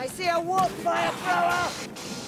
I see a warp fire thrower!